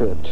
should.